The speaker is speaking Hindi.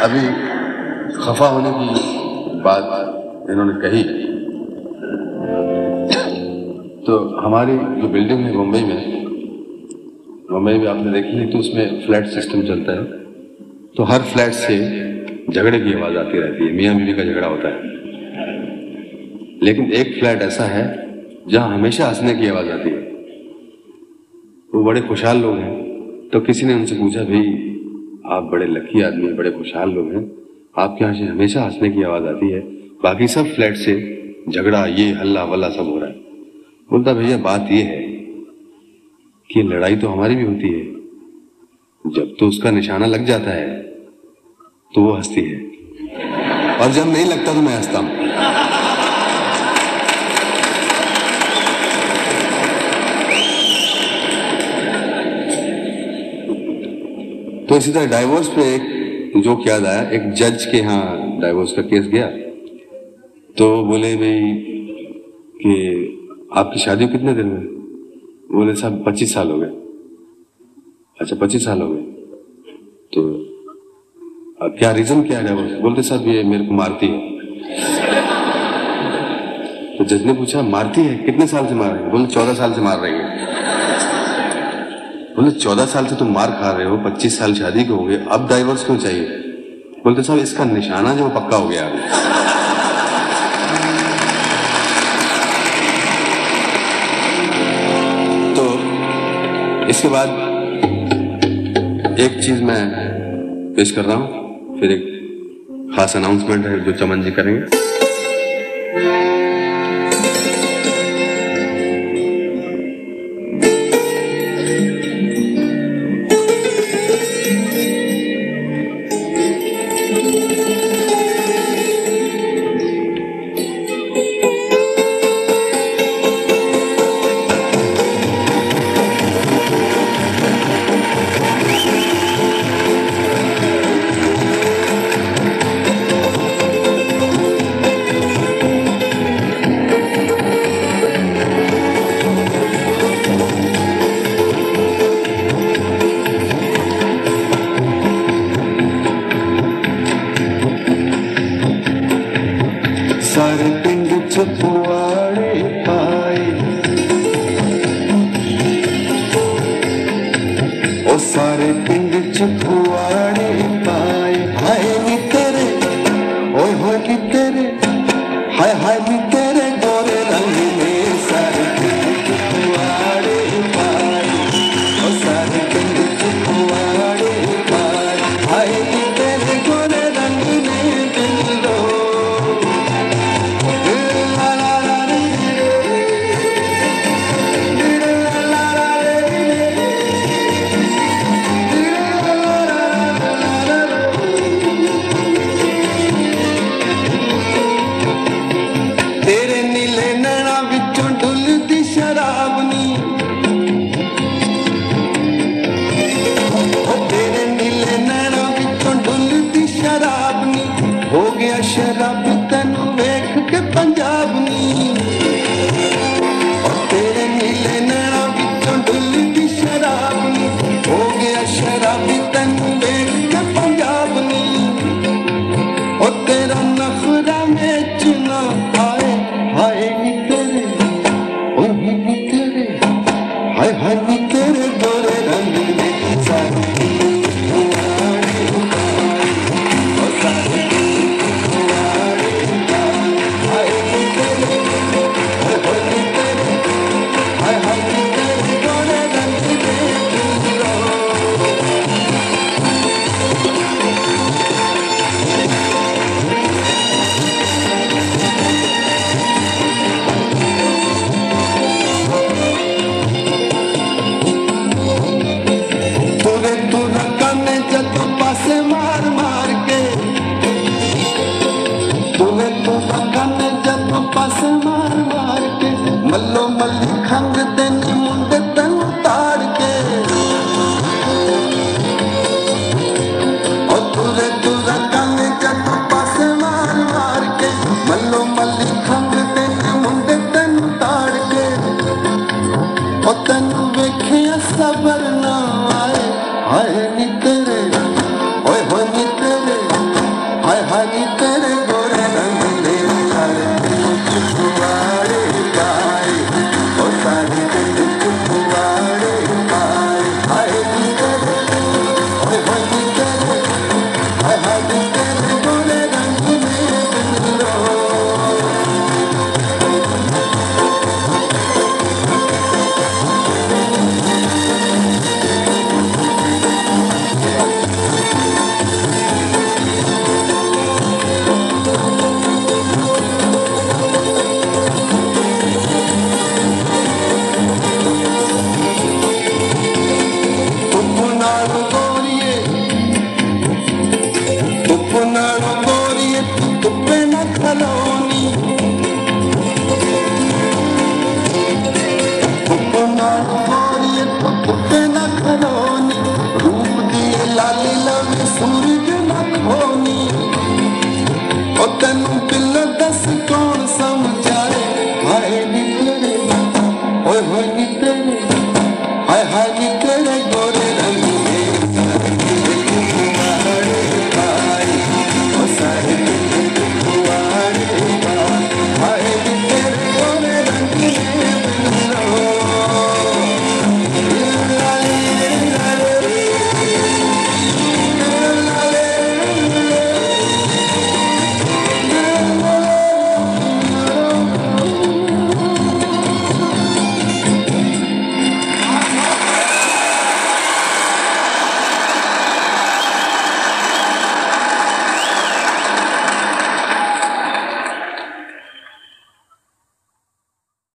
अभी खफा होने की बात इन्होंने कही। तो हमारी जो बिल्डिंग है मुंबई में मुंबई में आपने देखी है तो उसमें फ्लैट सिस्टम चलता है। तो हर फ्लैट से झगड़े की आवाज़ आती रहती है, मियाँ बीवी का झगड़ा होता है। लेकिन एक फ्लैट ऐसा है, जहाँ हमेशा हंसने की आवाज़ आती है। वो बड़े खुशहाल लोग हैं तो किसी ने उनसे पूछा, भाई आप बड़े लकी आदमी हैं, बड़े खुशहाल लोग हैं। आपके यहाँ से हमेशा हंसने की आवाज़ आती है। बाकी सब फ्लैट से झगड़ा, ये हल्ला, वल्ला सब हो रहा है। बोलता भैया, बात ये है कि लड़ाई तो हमारी भी होती है। जब तो उसका निशाना लग जाता है तो वो हंसती है। और जब नहीं लगता तो मैं हंसता हूँ। इसी तरह डाइवोर्स पे एक जोक याद आया, एक जज के यहाँ डाइवोर्स का केस गया। तो बोले भाई कि आपकी शादी कितने दिन में? बोले, साहब, पच्चीस साल हो गए। अच्छा पच्चीस साल हो गए। तो अब क्या रीजन क्या है डाइवोर्स बोलते, साहब, ये मेरे को मारती है। तो जज ने पूछा, मारती है? कितने साल से मार रही है? बोले, चौदह साल से मार रही है। बोले चौदह साल से तुम मार खा रहे हो, पच्चीस साल शादी के हो गए अब डाइवोर्स क्यों चाहिए? बोलते, साहब, इसका निशाना जो पक्का हो गया तो इसके बाद एक चीज़ मैं पेश कर रहा हूँ, फिर एक खास अनाउंसमेंट है जो चमन जी करेंगे। सारे पिंड च पाए। ओ सारे पिंड च पुआड़े पाए। हाय नी ओ हो नी ਤੈਨੂੰ ਵੇਖਿਆ ਸਬਰ ਨਾ ਆਏ ਹਾਏ ਨੀ pantaloni. Popolari e popolari, rudi e la lila mi suri che la coni. Ho tenuto il da secondo.